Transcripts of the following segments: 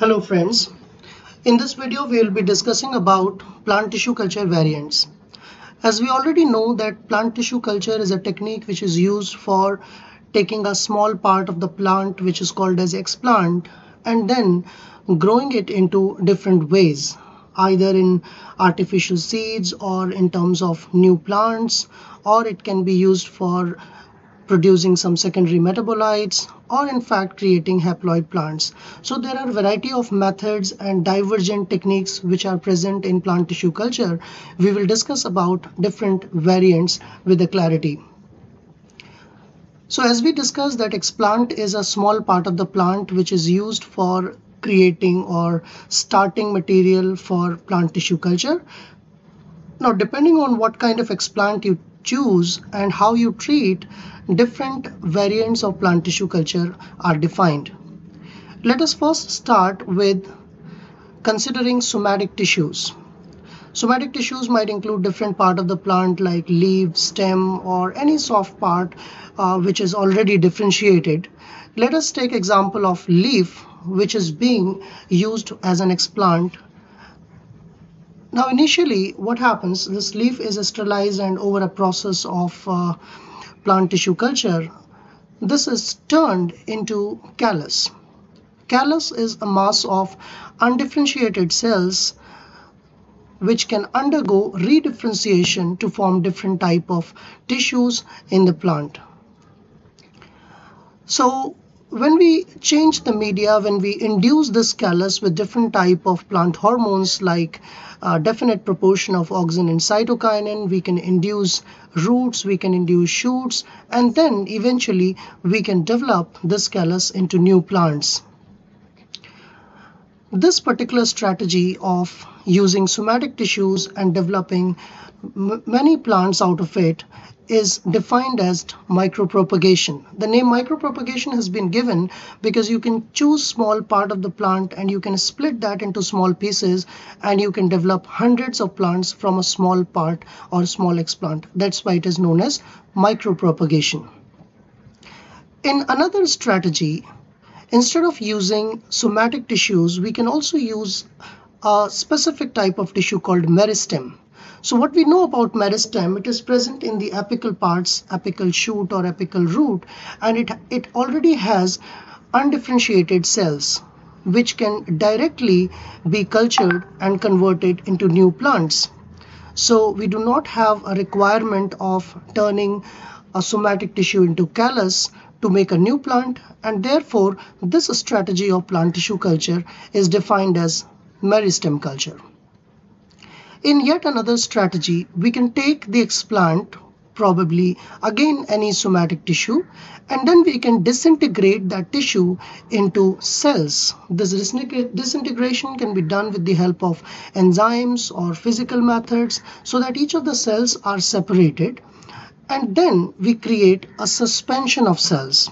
Hello friends. In this video we will be discussing about plant tissue culture variants. As we already know that plant tissue culture is a technique which is used for taking a small part of the plant which is called as explant and then growing it into different ways either in artificial seeds or in terms of new plants or it can be used for producing some secondary metabolites or in fact creating haploid plants. So there are a variety of methods and divergent techniques which are present in plant tissue culture. We will discuss about different variants with the clarity. So as we discussed that explant is a small part of the plant which is used for creating or starting material for plant tissue culture. Now depending on what kind of explant you choose and how you treat, different variants of plant tissue culture are defined. Let us first start with considering somatic tissues. Somatic tissues might include different part of the plant like leaf, stem or any soft part uh, which is already differentiated. Let us take example of leaf which is being used as an explant now initially what happens, this leaf is sterilized and over a process of uh, plant tissue culture, this is turned into callus. Callus is a mass of undifferentiated cells which can undergo redifferentiation to form different type of tissues in the plant. So when we change the media, when we induce this callus with different type of plant hormones like a definite proportion of auxin and cytokinin, we can induce roots, we can induce shoots, and then eventually we can develop this callus into new plants. This particular strategy of using somatic tissues and developing many plants out of it is defined as micropropagation. The name micropropagation has been given because you can choose small part of the plant and you can split that into small pieces and you can develop hundreds of plants from a small part or small explant. That's why it is known as micropropagation. In another strategy, instead of using somatic tissues, we can also use a specific type of tissue called meristem. So what we know about meristem, it is present in the apical parts, apical shoot or apical root, and it, it already has undifferentiated cells which can directly be cultured and converted into new plants. So we do not have a requirement of turning a somatic tissue into callus to make a new plant and therefore this strategy of plant tissue culture is defined as meristem culture. In yet another strategy, we can take the explant, probably again any somatic tissue, and then we can disintegrate that tissue into cells. This disintegration can be done with the help of enzymes or physical methods so that each of the cells are separated and then we create a suspension of cells.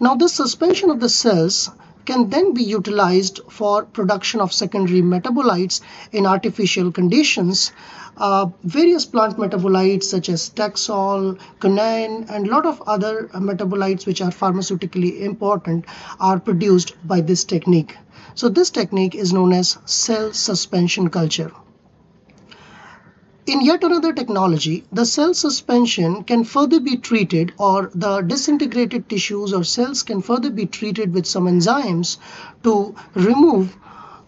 Now this suspension of the cells can then be utilized for production of secondary metabolites in artificial conditions. Uh, various plant metabolites such as taxol, quinine, and a lot of other metabolites which are pharmaceutically important are produced by this technique. So this technique is known as cell suspension culture. In yet another technology, the cell suspension can further be treated or the disintegrated tissues or cells can further be treated with some enzymes to remove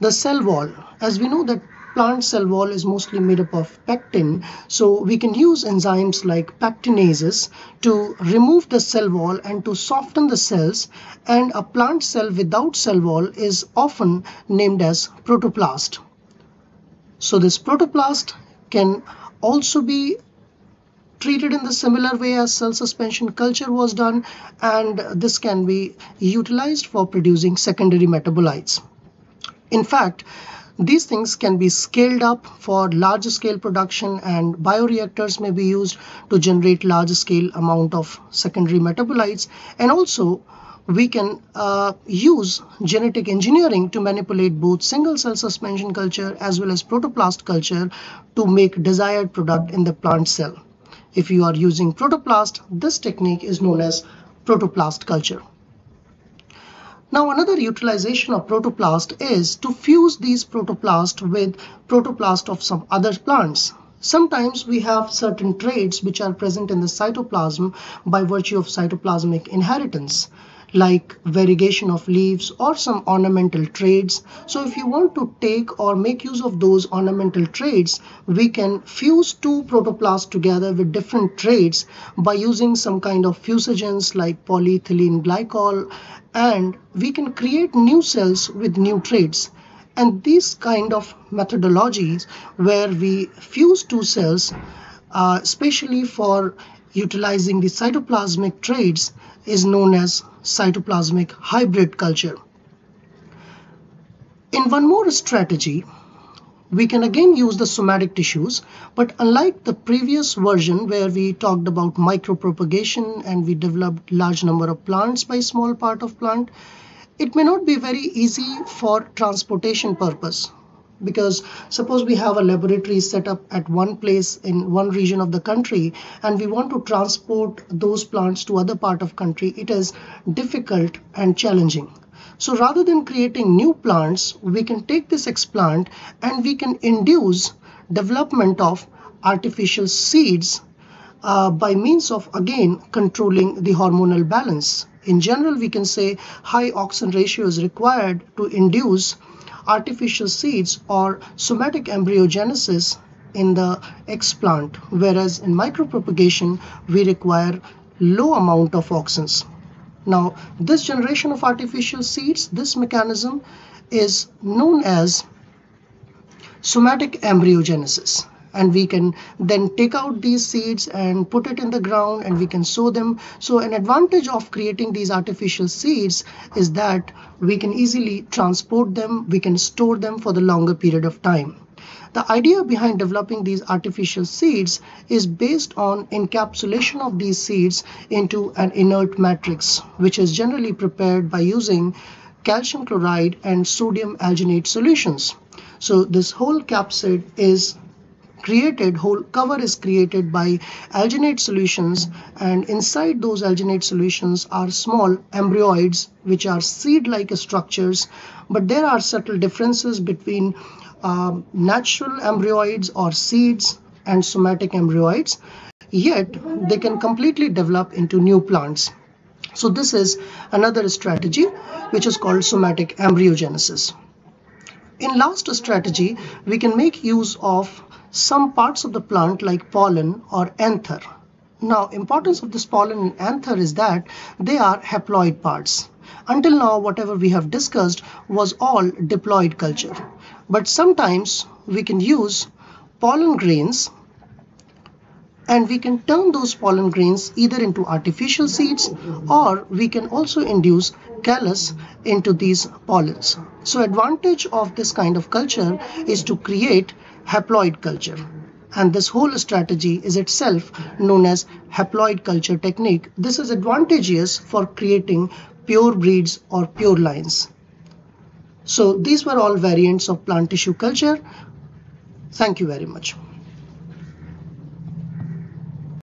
the cell wall. As we know that plant cell wall is mostly made up of pectin, so we can use enzymes like pectinases to remove the cell wall and to soften the cells and a plant cell without cell wall is often named as protoplast. So this protoplast can also be treated in the similar way as cell suspension culture was done and this can be utilized for producing secondary metabolites. In fact, these things can be scaled up for large scale production and bioreactors may be used to generate large scale amount of secondary metabolites and also we can uh, use genetic engineering to manipulate both single cell suspension culture as well as protoplast culture to make desired product in the plant cell. If you are using protoplast, this technique is known as protoplast culture. Now another utilization of protoplast is to fuse these protoplast with protoplast of some other plants. Sometimes we have certain traits which are present in the cytoplasm by virtue of cytoplasmic inheritance like variegation of leaves or some ornamental traits. So if you want to take or make use of those ornamental traits, we can fuse two protoplasts together with different traits by using some kind of fusogens like polyethylene glycol and we can create new cells with new traits. And these kind of methodologies where we fuse two cells, uh, especially for utilizing the cytoplasmic traits is known as cytoplasmic hybrid culture. In one more strategy, we can again use the somatic tissues, but unlike the previous version where we talked about micropropagation and we developed large number of plants by small part of plant, it may not be very easy for transportation purpose because suppose we have a laboratory set up at one place in one region of the country and we want to transport those plants to other part of country it is difficult and challenging. So rather than creating new plants we can take this explant and we can induce development of artificial seeds uh, by means of again controlling the hormonal balance. In general we can say high auxin ratio is required to induce artificial seeds or somatic embryogenesis in the explant, whereas in micropropagation, we require low amount of auxins. Now, this generation of artificial seeds, this mechanism is known as somatic embryogenesis and we can then take out these seeds and put it in the ground and we can sow them. So an advantage of creating these artificial seeds is that we can easily transport them, we can store them for the longer period of time. The idea behind developing these artificial seeds is based on encapsulation of these seeds into an inert matrix, which is generally prepared by using calcium chloride and sodium alginate solutions. So this whole capsid is created whole cover is created by alginate solutions and inside those alginate solutions are small embryoids which are seed-like structures. But there are subtle differences between um, natural embryoids or seeds and somatic embryoids. Yet they can completely develop into new plants. So this is another strategy which is called somatic embryogenesis. In last strategy we can make use of some parts of the plant like pollen or anther. Now, importance of this pollen and anther is that they are haploid parts. Until now, whatever we have discussed was all diploid culture. But sometimes we can use pollen grains and we can turn those pollen grains either into artificial seeds or we can also induce callus into these pollens. So advantage of this kind of culture is to create haploid culture. And this whole strategy is itself known as haploid culture technique. This is advantageous for creating pure breeds or pure lines. So these were all variants of plant tissue culture. Thank you very much.